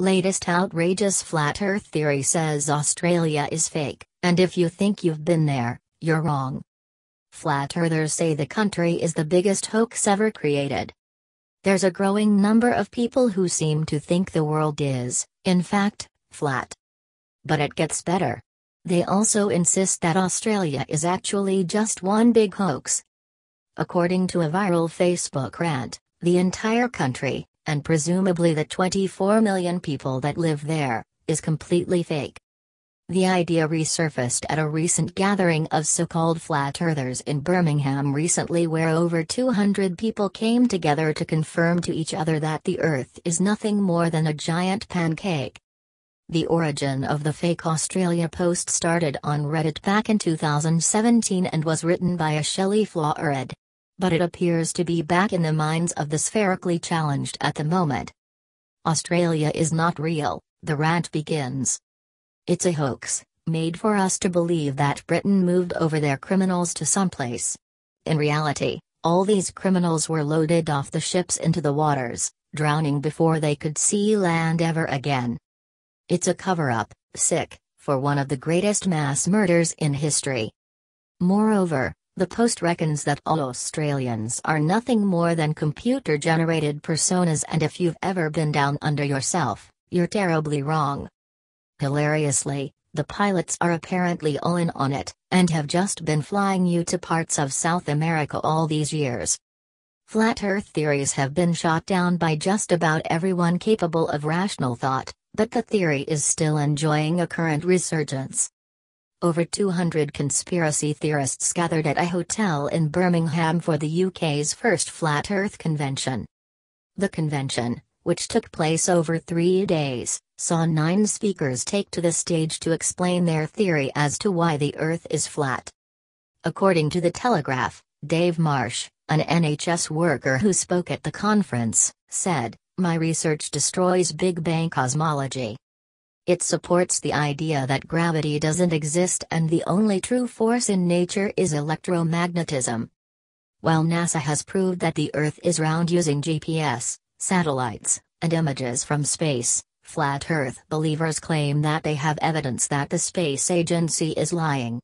Latest outrageous flat earth theory says Australia is fake, and if you think you've been there, you're wrong. Flat earthers say the country is the biggest hoax ever created. There's a growing number of people who seem to think the world is, in fact, flat. But it gets better. They also insist that Australia is actually just one big hoax. According to a viral Facebook rant, the entire country, and presumably the 24 million people that live there, is completely fake. The idea resurfaced at a recent gathering of so called flat earthers in Birmingham recently, where over 200 people came together to confirm to each other that the Earth is nothing more than a giant pancake. The origin of the fake Australia post started on Reddit back in 2017 and was written by a Shelley Floryd but it appears to be back in the minds of the spherically challenged at the moment. Australia is not real, the rant begins. It's a hoax, made for us to believe that Britain moved over their criminals to someplace. In reality, all these criminals were loaded off the ships into the waters, drowning before they could see land ever again. It's a cover up, sick, for one of the greatest mass murders in history. Moreover, the Post reckons that all Australians are nothing more than computer generated personas, and if you've ever been down under yourself, you're terribly wrong. Hilariously, the pilots are apparently all in on it, and have just been flying you to parts of South America all these years. Flat Earth theories have been shot down by just about everyone capable of rational thought, but the theory is still enjoying a current resurgence. Over 200 conspiracy theorists gathered at a hotel in Birmingham for the UK's first Flat Earth Convention. The convention, which took place over three days, saw nine speakers take to the stage to explain their theory as to why the Earth is flat. According to The Telegraph, Dave Marsh, an NHS worker who spoke at the conference, said, My research destroys Big Bang cosmology. It supports the idea that gravity doesn't exist and the only true force in nature is electromagnetism. While NASA has proved that the Earth is round using GPS, satellites, and images from space, flat Earth believers claim that they have evidence that the space agency is lying.